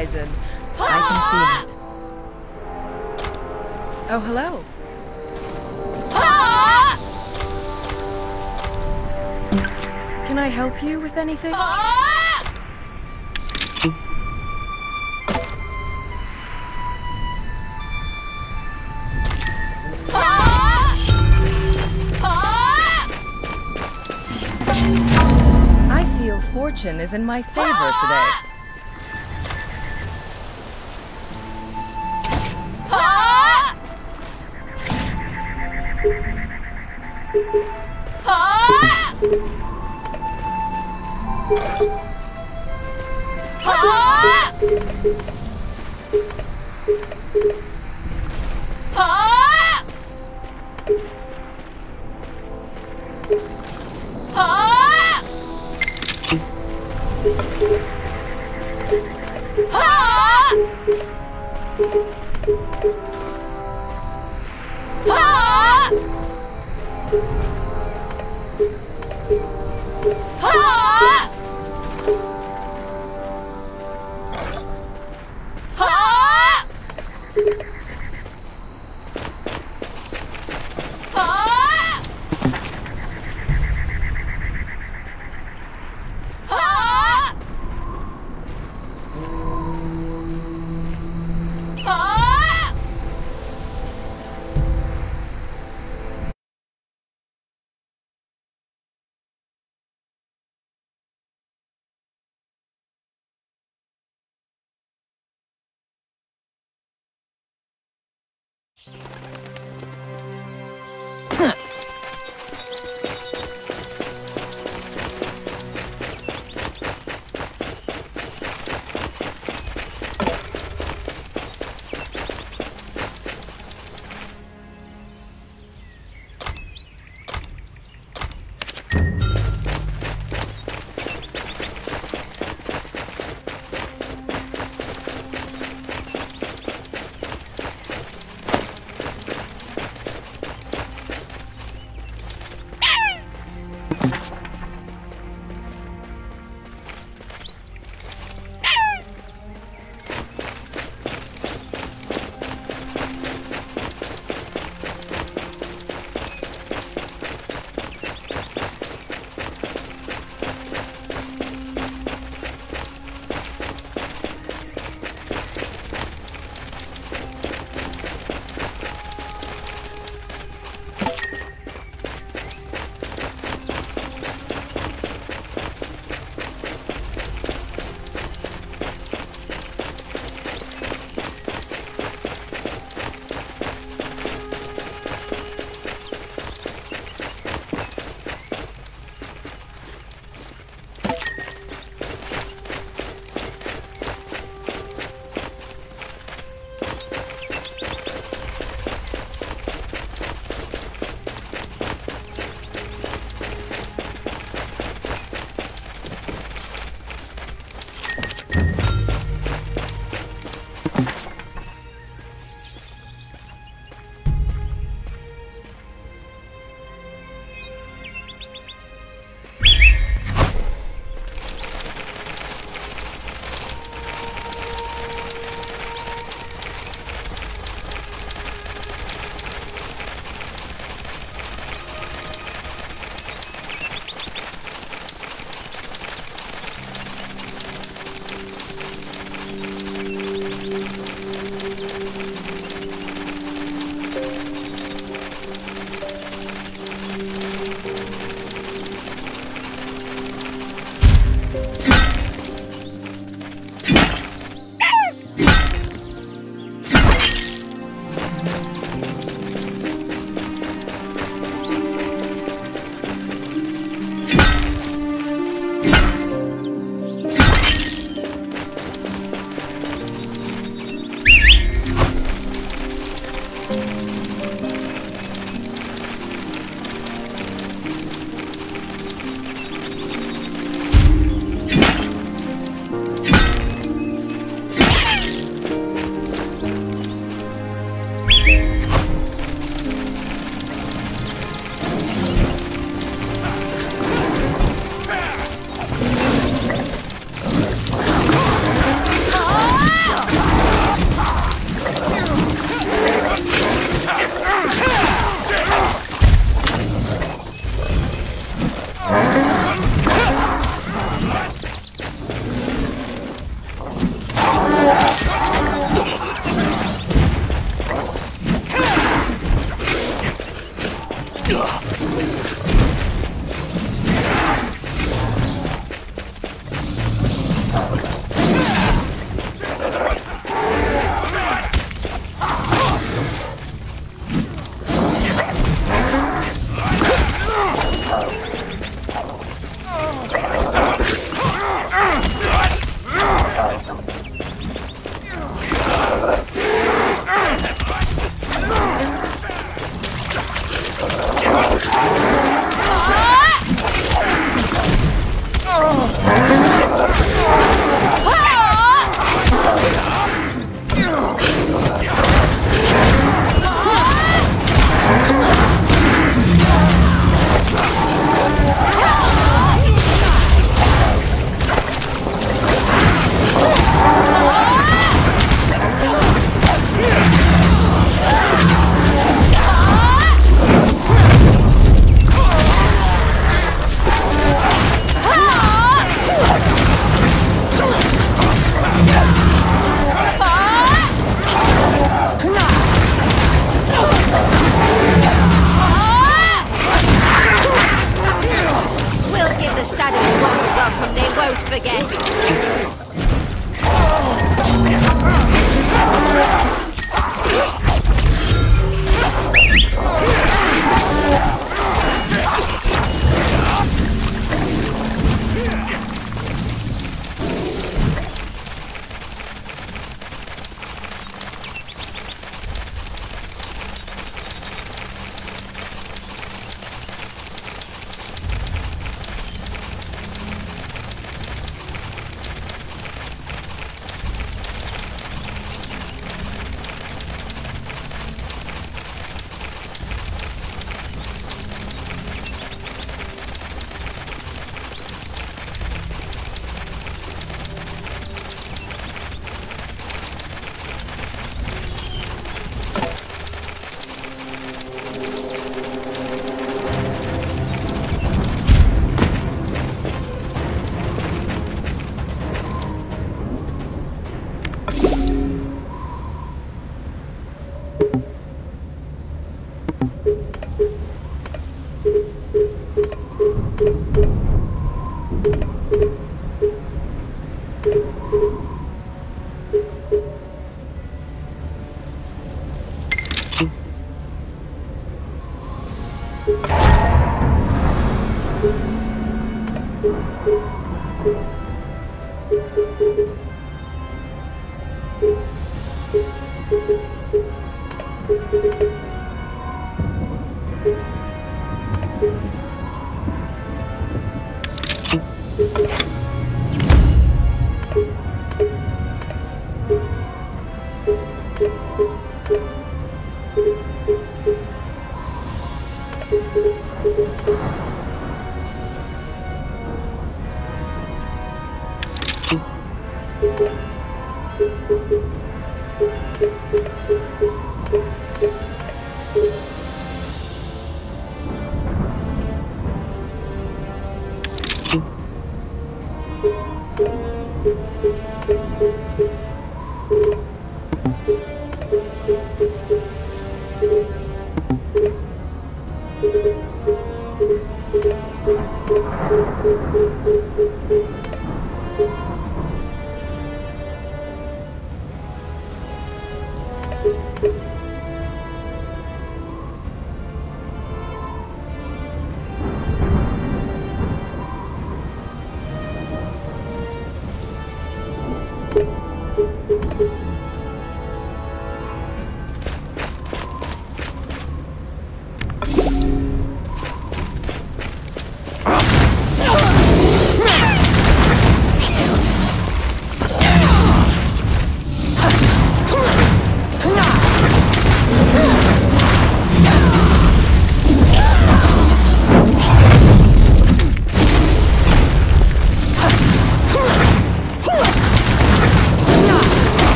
Horizon. I can feel it. Oh, hello. Can I help you with anything? I feel fortune is in my favor today.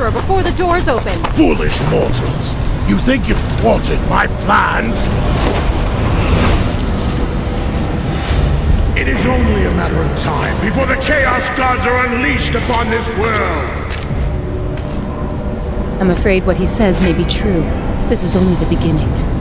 Sorcerer before the doors open. Foolish mortals! You think you've thwarted my plans? It is only a matter of time before the Chaos Gods are unleashed upon this world! I'm afraid what he says may be true. This is only the beginning.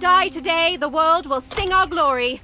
Die today, the world will sing our glory.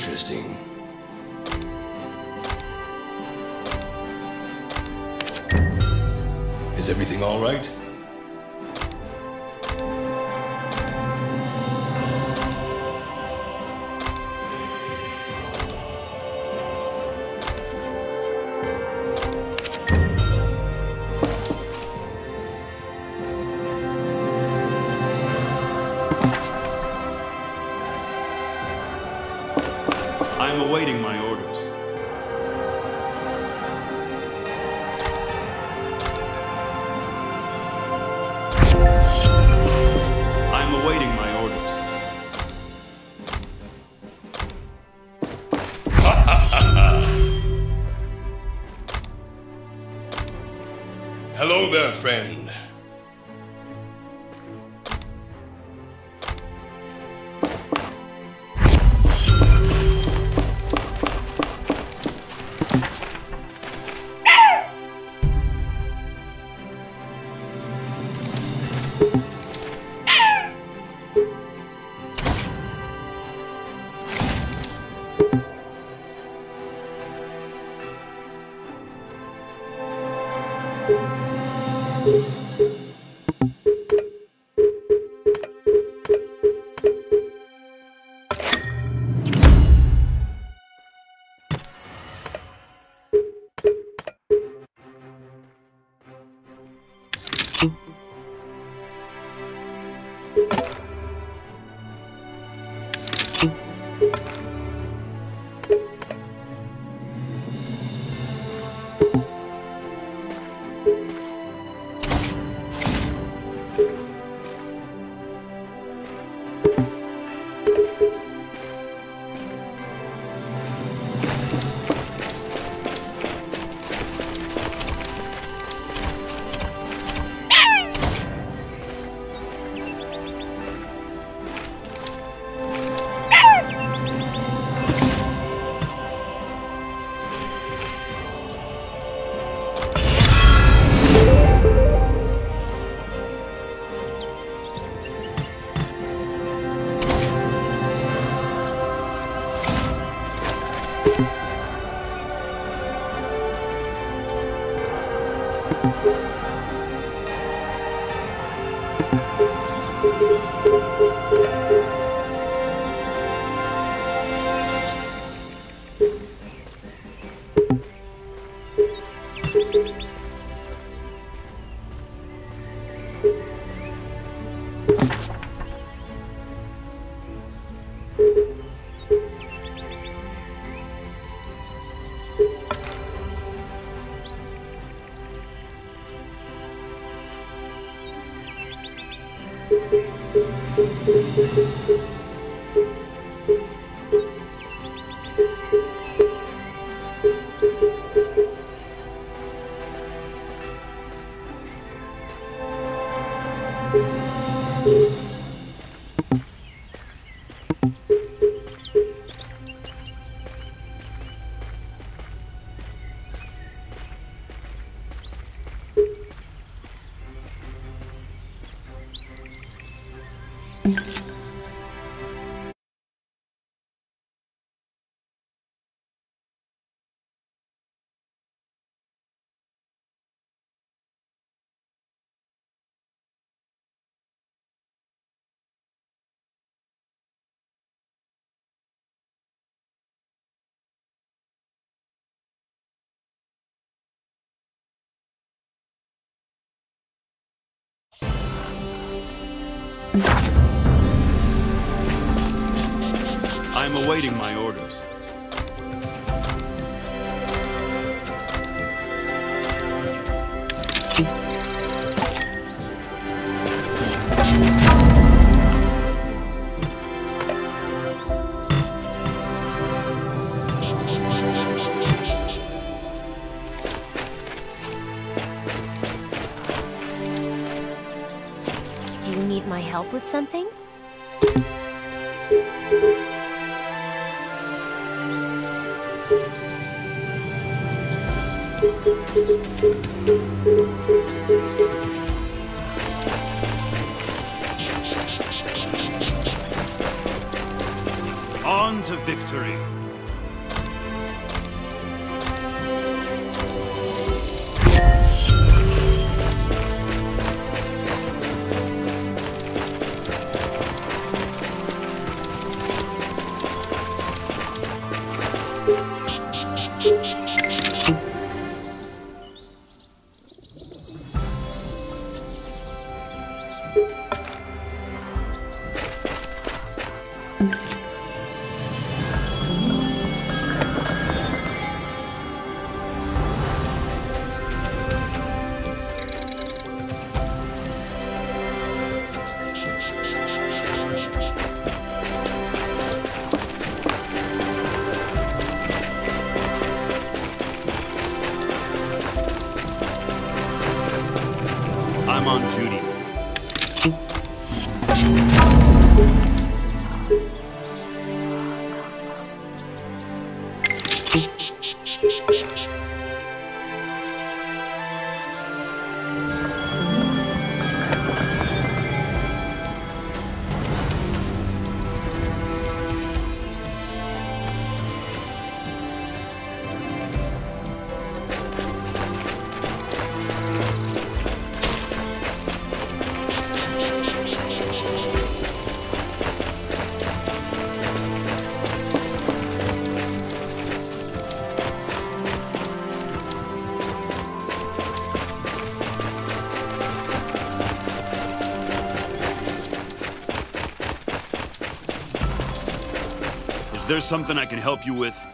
Interesting. Is everything all right? I am awaiting my orders. With something? I'm on duty. Is there something I can help you with?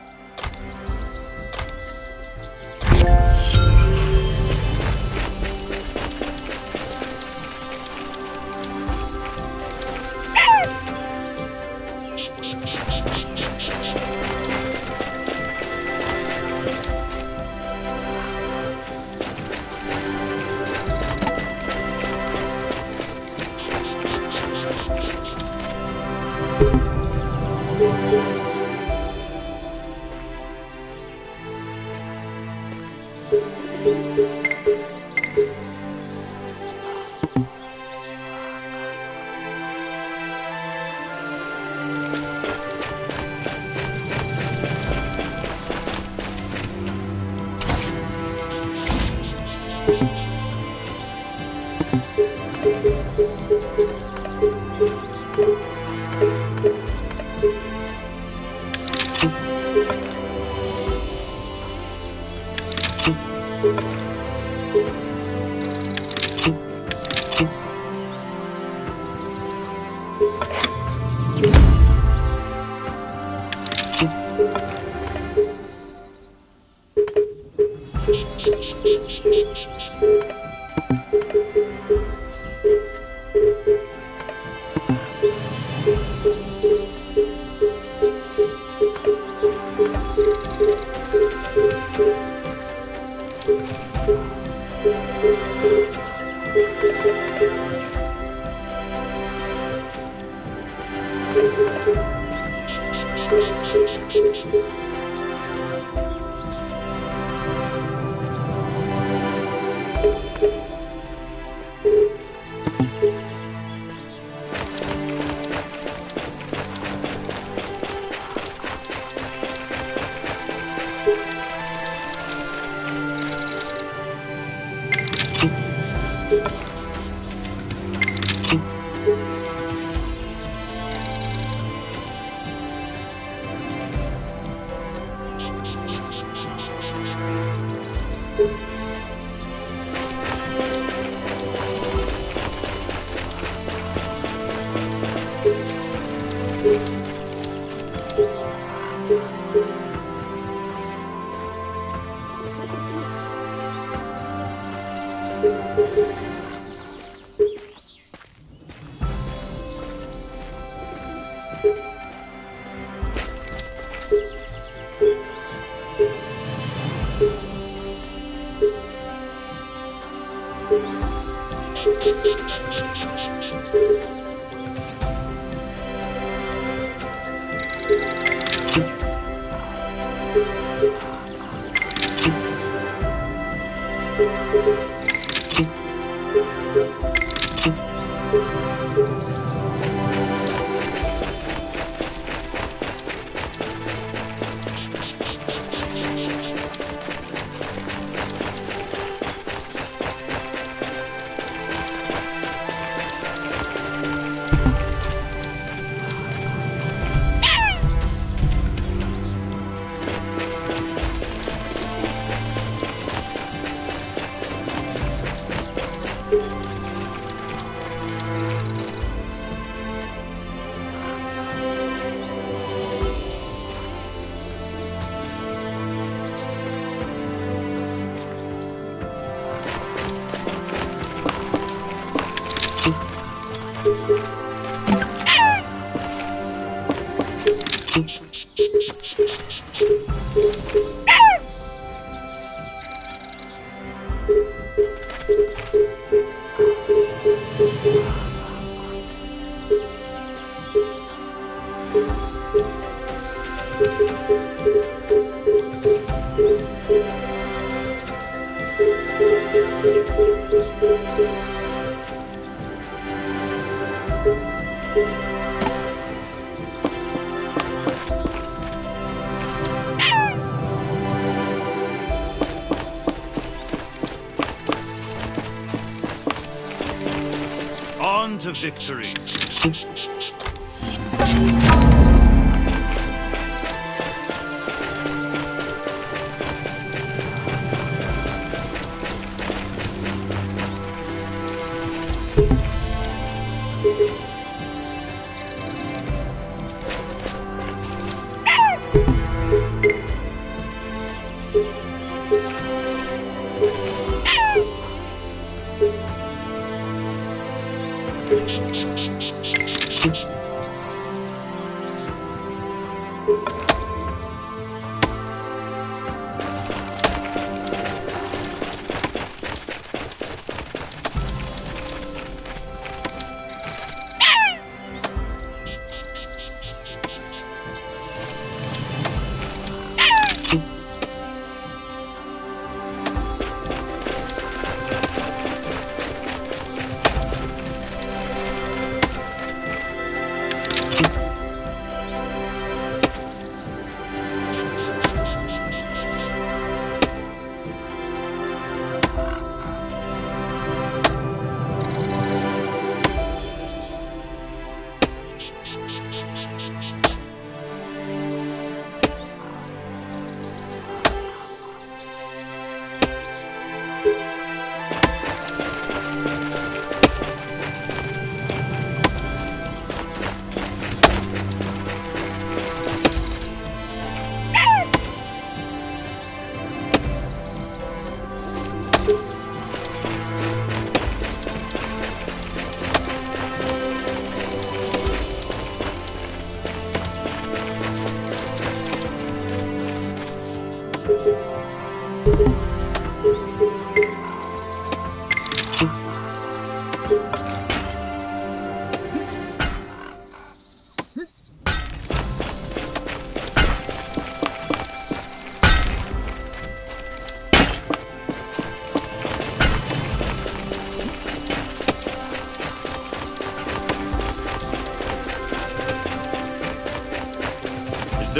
Victory.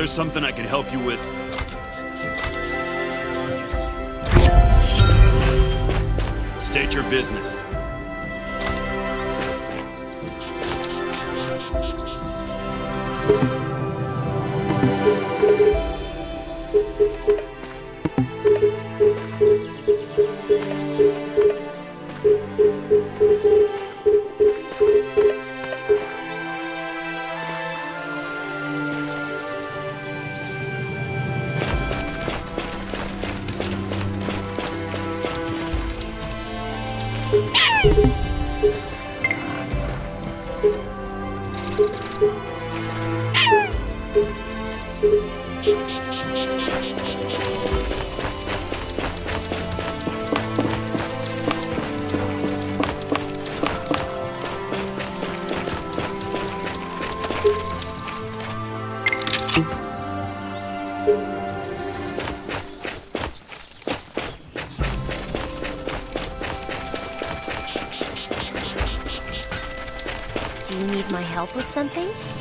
Is there something I can help you with? State your business. Something?